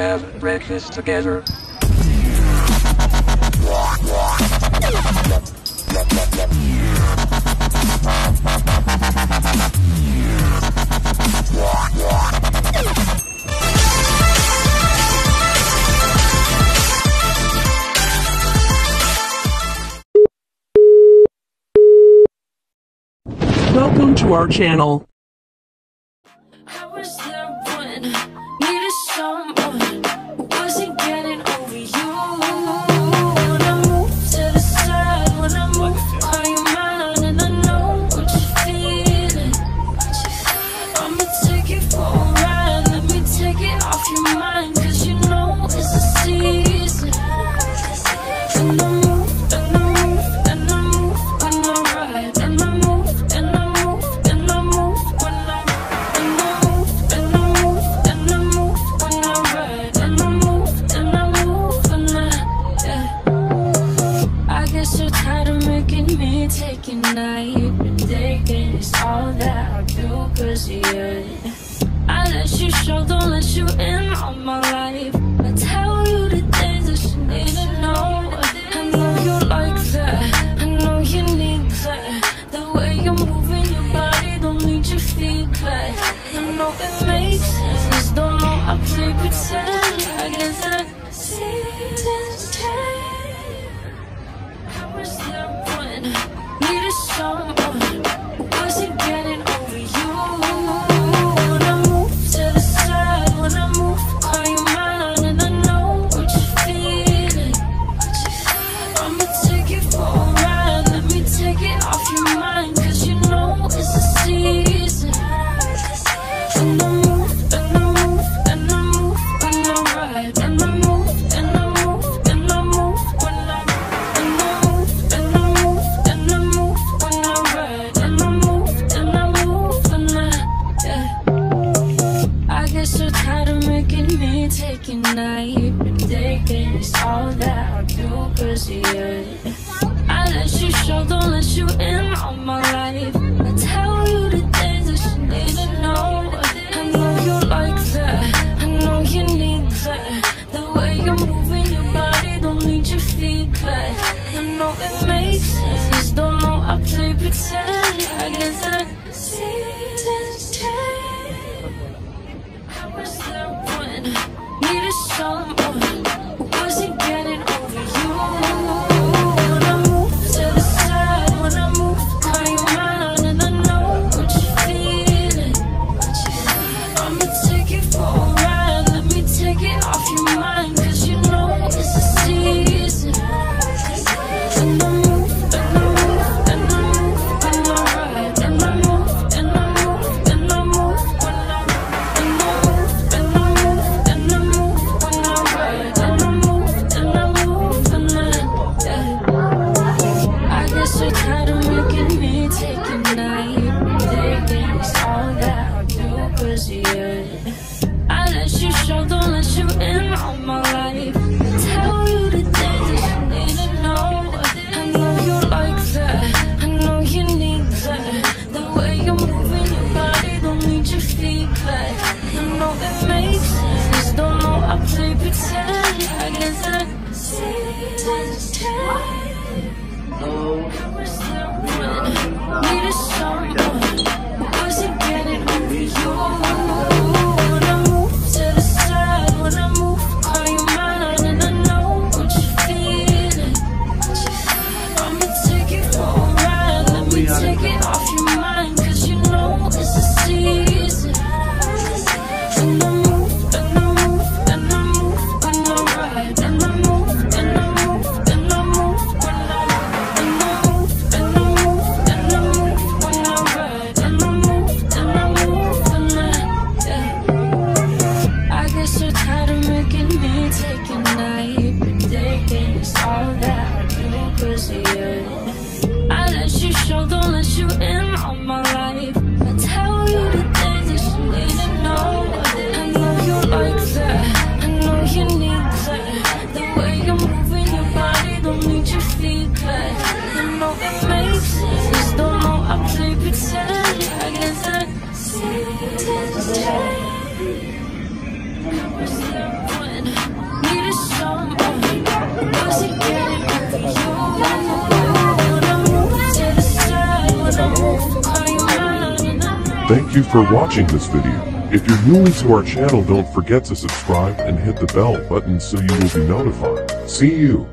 have breakfast together. Welcome to our channel. I was there when needed someone I let you show, don't let you in on my life. I tell you the things that you need to know. I know you like that. I know you need that. The way you're moving your body, don't need your feedback. I know it makes sense. Don't know I play pretend. I guess I see this time. I was there when needed someone. It's all that I do, cause yeah I let you show, don't let you in on my life. I tell you the things that you need to know. I know you like that, I know you need that. The way you're moving your body, don't need your feet back. I know it makes sense, don't know I play pretend. I guess I see you to Thank you for watching this video. If you're newly to our channel don't forget to subscribe and hit the bell button so you will be notified. See you.